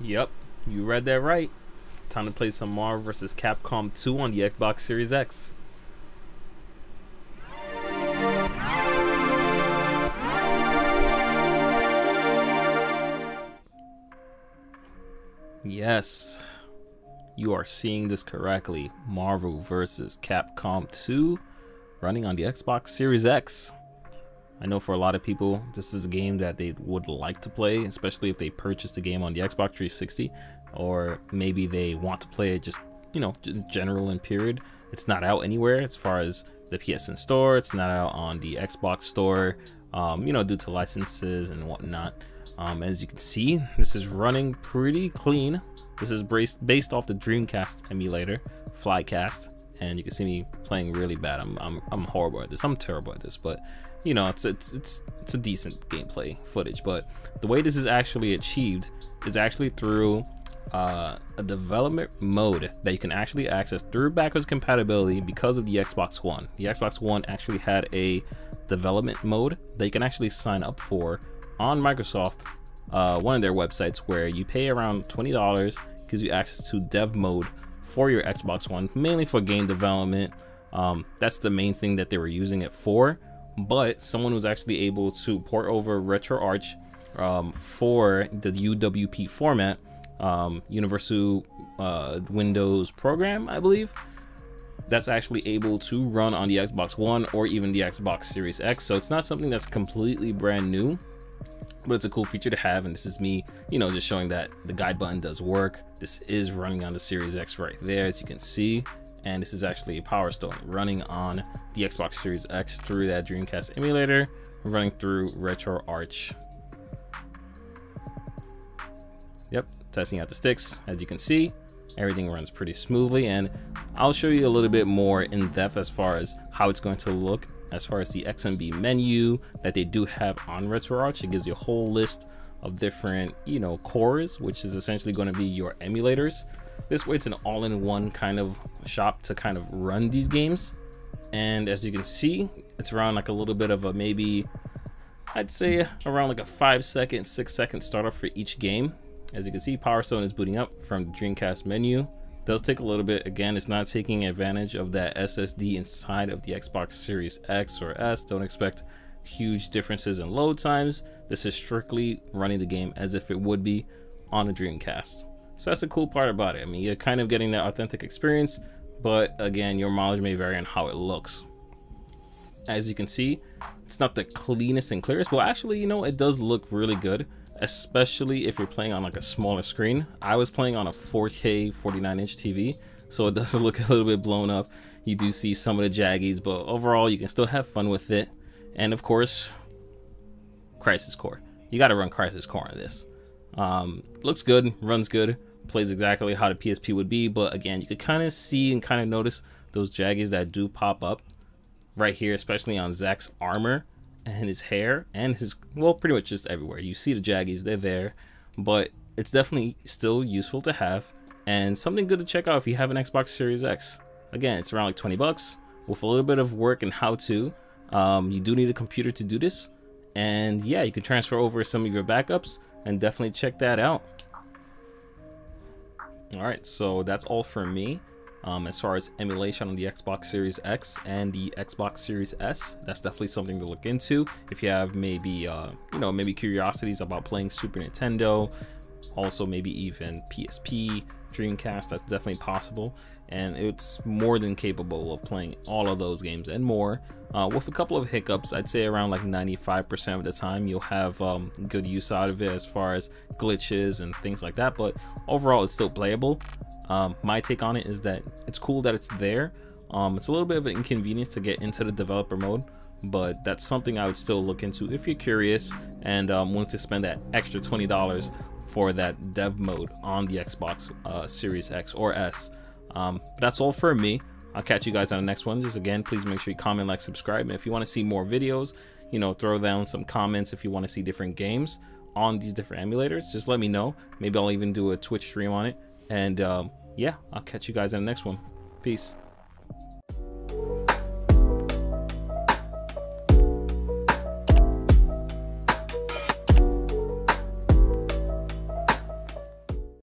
Yep, you read that right. Time to play some Marvel vs. Capcom 2 on the Xbox Series X. Yes, you are seeing this correctly. Marvel vs. Capcom 2 running on the Xbox Series X. I know for a lot of people, this is a game that they would like to play, especially if they purchased the game on the Xbox 360, or maybe they want to play it just, you know, just general and period. It's not out anywhere as far as the PSN store. It's not out on the Xbox store, um, you know, due to licenses and whatnot. Um, as you can see, this is running pretty clean. This is based, based off the Dreamcast emulator, Flycast, and you can see me playing really bad. I'm, I'm, I'm horrible at this. I'm terrible at this, but you know, it's it's it's it's a decent gameplay footage. But the way this is actually achieved is actually through uh, a development mode that you can actually access through backwards compatibility because of the Xbox One. The Xbox One actually had a development mode that you can actually sign up for on Microsoft, uh, one of their websites, where you pay around $20, gives you access to dev mode for your Xbox One, mainly for game development. Um, that's the main thing that they were using it for but someone was actually able to port over RetroArch um, for the UWP format, um, Universal uh, Windows Program, I believe. That's actually able to run on the Xbox One or even the Xbox Series X. So it's not something that's completely brand new, but it's a cool feature to have. And this is me, you know, just showing that the guide button does work. This is running on the Series X right there, as you can see and this is actually a Power Stone running on the Xbox Series X through that Dreamcast emulator, running through RetroArch. Yep, testing out the sticks. As you can see, everything runs pretty smoothly, and I'll show you a little bit more in depth as far as how it's going to look as far as the XMB menu that they do have on RetroArch. It gives you a whole list of different, you know, cores, which is essentially going to be your emulators. This way it's an all-in-one kind of shop to kind of run these games. And as you can see, it's around like a little bit of a maybe, I'd say around like a five second, six second startup for each game. As you can see, Power Stone is booting up from the Dreamcast menu. Does take a little bit. Again, it's not taking advantage of that SSD inside of the Xbox Series X or S. Don't expect huge differences in load times. This is strictly running the game as if it would be on a Dreamcast. So that's a cool part about it. I mean, you're kind of getting that authentic experience, but again, your mileage may vary on how it looks. As you can see, it's not the cleanest and clearest, but actually, you know, it does look really good, especially if you're playing on like a smaller screen. I was playing on a 4K 49 inch TV, so it doesn't look a little bit blown up. You do see some of the jaggies, but overall, you can still have fun with it. And of course, Crisis Core. You got to run Crisis Core on this. Um, looks good, runs good plays exactly how the PSP would be, but again, you could kind of see and kind of notice those jaggies that do pop up right here, especially on Zack's armor and his hair and his, well, pretty much just everywhere. You see the jaggies, they're there, but it's definitely still useful to have and something good to check out if you have an Xbox Series X. Again, it's around like 20 bucks with a little bit of work and how to. Um, you do need a computer to do this. And yeah, you can transfer over some of your backups and definitely check that out. All right, so that's all for me. Um, as far as emulation on the Xbox Series X and the Xbox Series S, that's definitely something to look into. If you have maybe, uh, you know, maybe curiosities about playing Super Nintendo, also maybe even PSP, Dreamcast, that's definitely possible and it's more than capable of playing all of those games and more. Uh, with a couple of hiccups, I'd say around like 95% of the time you'll have um, good use out of it as far as glitches and things like that, but overall it's still playable. Um, my take on it is that it's cool that it's there. Um, it's a little bit of an inconvenience to get into the developer mode, but that's something I would still look into if you're curious and um, want to spend that extra $20 for that dev mode on the Xbox uh, Series X or S. Um, that's all for me. I'll catch you guys on the next one. Just again, please make sure you comment, like, subscribe. And if you want to see more videos, you know, throw down some comments if you want to see different games on these different emulators. Just let me know. Maybe I'll even do a Twitch stream on it. And um, yeah, I'll catch you guys in the next one. Peace.